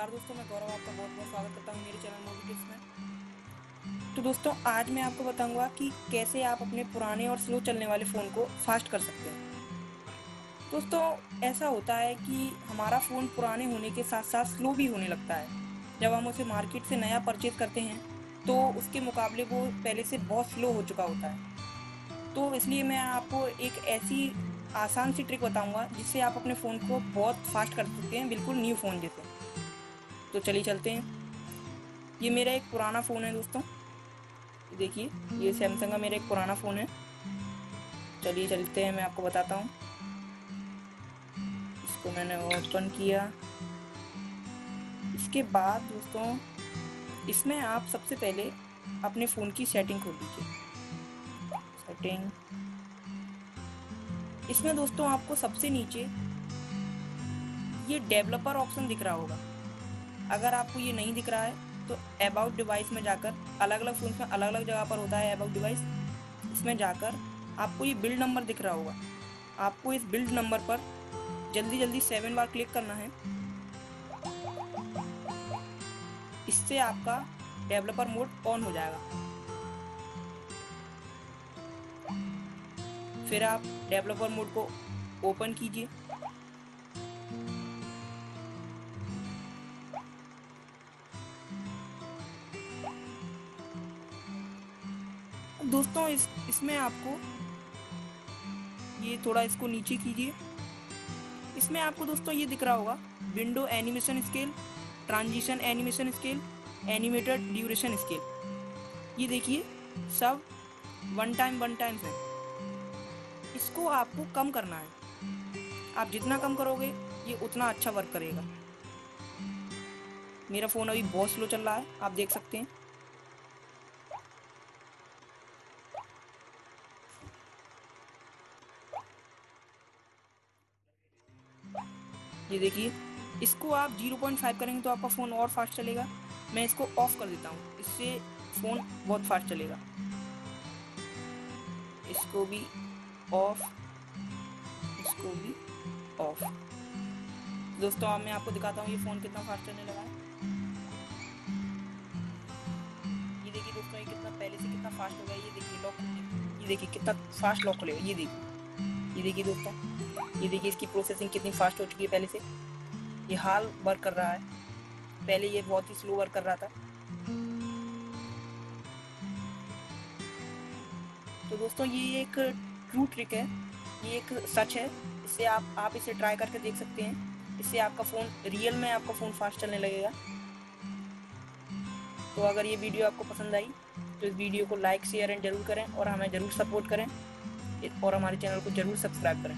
नमस्कार दोस्तों, मैं गौरव आपका बहुत बहुत स्वागत करता हूँ मेरे चैनल मूवी टिप्स में। तो दोस्तों, आज मैं आपको बताऊँगा कि कैसे आप अपने पुराने और स्लो चलने वाले फ़ोन को फास्ट कर सकते हैं। दोस्तों, ऐसा होता है कि हमारा फ़ोन पुराने होने के साथ साथ स्लो भी होने लगता है। जब हम उसे मार्केट से नया परचेज करते हैं तो उसके मुकाबले वो पहले से बहुत स्लो हो चुका होता है। तो इसलिए मैं आपको एक ऐसी आसान सी ट्रिक बताऊँगा, जिससे आप अपने फ़ोन को बहुत फास्ट कर सकते हैं, बिल्कुल न्यू फ़ोन जैसे। तो चलिए चलते हैं। ये मेरा एक पुराना फ़ोन है दोस्तों। देखिए, ये सैमसंग का मेरा एक पुराना फ़ोन है। चलिए चलते हैं, मैं आपको बताता हूँ। इसको मैंने ओपन किया। इसके बाद दोस्तों, इसमें आप सबसे पहले अपने फ़ोन की सेटिंग खोल लीजिए। सेटिंग इसमें दोस्तों आपको सबसे नीचे ये डेवलपर ऑप्शन दिख रहा होगा। अगर आपको ये नहीं दिख रहा है तो अबाउट डिवाइस में जाकर अलग अलग फ़ोन में अलग अलग जगह पर होता है अबाउट डिवाइस इसमें जाकर आपको ये बिल्ड नंबर दिख रहा होगा। आपको इस बिल्ड नंबर पर जल्दी जल्दी सेवन बार क्लिक करना है। इससे आपका डेवलपर मोड ऑन हो जाएगा। फिर आप डेवलपर मोड को ओपन कीजिए। दोस्तों, इस, इसमें आपको ये थोड़ा इसको नीचे कीजिए। इसमें आपको दोस्तों ये दिख रहा होगा, window animation scale, transition animation scale, animated duration scale. ये देखिए, सब वन टाइम वन टाइम है। इसको आपको कम करना है। आप जितना कम करोगे, ये उतना अच्छा वर्क करेगा। मेरा फ़ोन अभी बहुत स्लो चल रहा है, आप देख सकते हैं। ये देखिए, इसको आप 0.5 करेंगे तो आपका फ़ोन और फास्ट चलेगा। मैं इसको ऑफ़ कर देता हूँ, इससे फ़ोन बहुत फास्ट चलेगा। इसको भी ऑफ़, इसको भी ऑफ़। दोस्तों, अब मैं आपको दिखाता हूँ ये फ़ोन कितना फास्ट चलने लगा है। ये देखिए दोस्तों, ये कितना पहले से कितना फास्ट हो गया, ये देखिए लॉक ये देखिए कितना फास्ट लॉक खुलेगा, ये देखिए। ये देखिए दोस्तों ये देखिए इसकी प्रोसेसिंग कितनी फास्ट हो चुकी है पहले से। ये हाल वर्क कर रहा है। पहले ये बहुत ही स्लो वर्क कर रहा था। तो दोस्तों, ये एक ट्रू ट्रिक है। ये एक सच है। इससे आप आप इसे ट्राई करके देख सकते हैं। इससे आपका फ़ोन रियल में आपका फ़ोन फास्ट चलने लगेगा। तो अगर ये वीडियो आपको पसंद आई तो इस वीडियो को लाइक शेयर एंड ज़रूर करें और हमें ज़रूर सपोर्ट करें। और हमारे चैनल को ज़रूर सब्सक्राइब करें।